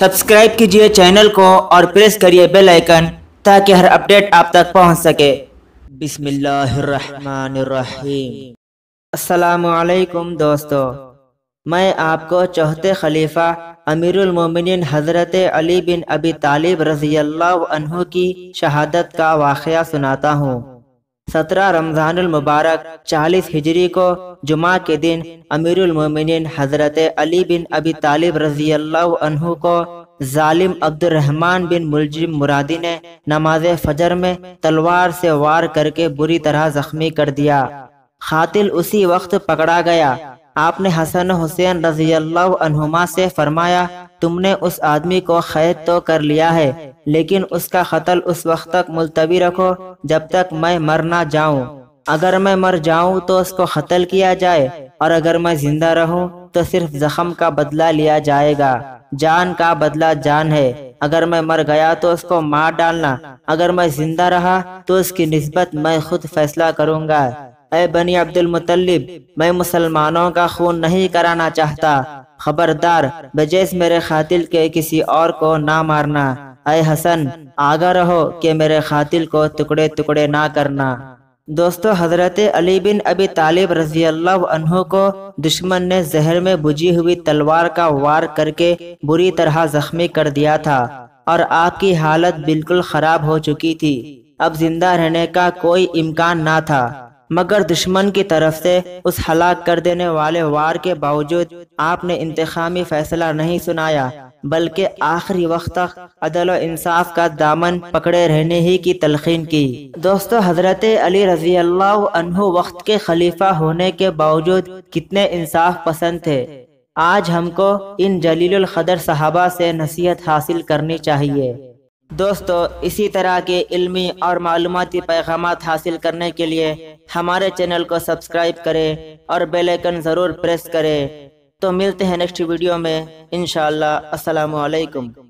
Subscribe کیجیے channel کو اور پریس کریے بیل آئیکن تاکہ ہر اپڈیٹ آپ تک پہنچ سکے۔ بسم اللہ الرحمن الرحیم۔ السلام علیکم دوستو۔ میں آپ کو چوتھے خلیفہ امیر المومنین حضرت علی بن ابی طالب رضی اللہ عنہ کی شہادت کا واقعہ سناتا ہوں۔ سترہ رمضان المبارک چالیس ہجری کو جمعہ کے دن امیر المومنین حضرت علی بن ابی طالب رضی اللہ عنہ کو ظالم عبد الرحمن بن ملجم مرادی نے نماز فجر میں تلوار سے وار کر کے بری طرح زخمی کر دیا۔ قاتل اسی وقت پکڑا گیا۔ آپ نے حسن حسین رضی اللہ عنہما سے فرمایا تم نے اس آدمی کو قید تو کر لیا ہے، لیکن اس کا قتل اس وقت تک ملتوی رکھو جب تک میں مر نہ جاؤں۔ اگر میں مر جاؤں تو اس کو قتل کیا جائے، اور اگر میں زندہ رہوں تو صرف زخم کا بدلہ لیا جائے گا۔ جان کا بدلہ جان ہے۔ اگر میں مر گیا تو اس کو مار ڈالنا۔ اگر میں زندہ رہا تو اس کی نسبت میں خود فیصلہ کروں گا۔ اے بنی عبد المطلب میں مسلمانوں کا خون نہیں کرانا چاہتا۔ خبردار بجیس میرے خاتل کے کسی اور کو نہ مارنا۔ اے حسن، آگاہ رہو کہ میرے خاتل کو ٹکڑے تکڑے نہ کرنا۔ دوستو، حضرت علی بن ابی طالب رضی اللہ عنہ کو دشمن نے زہر میں بجھی ہوئی تلوار کا وار کر کے بری طرح زخمی کر دیا تھا اور آپ کی حالت بالکل خراب ہو چکی تھی۔ اب زندہ رہنے کا کوئی امکان نہ تھا۔ مگر دشمن کی طرف سے اس ہلاک کر دینے والے وار کے باوجود آپ نے انتخامی فیصلہ نہیں سنایا، بلکہ آخری وقت تک عدل و انصاف کا دامن پکڑے رہنے ہی کی تلقین کی۔ دوستو، حضرت علی رضی اللہ عنہ وقت کے خلیفہ ہونے کے باوجود کتنے انصاف پسند تھے۔ آج ہم کو ان جلیل الخدر صحابہ سے نصیحت حاصل کرنی چاہیے۔ دوستو، اسی طرح کے علمی اور معلوماتی پیغامات حاصل کرنے کے لیے ہمارے چینل کو سبسکرائب کرے اور بیل ایکن ضرور پریس کرے۔ تو ملتے ہیں نیکسٹ ویڈیو میں۔ انشاءاللہ، السلام علیکم۔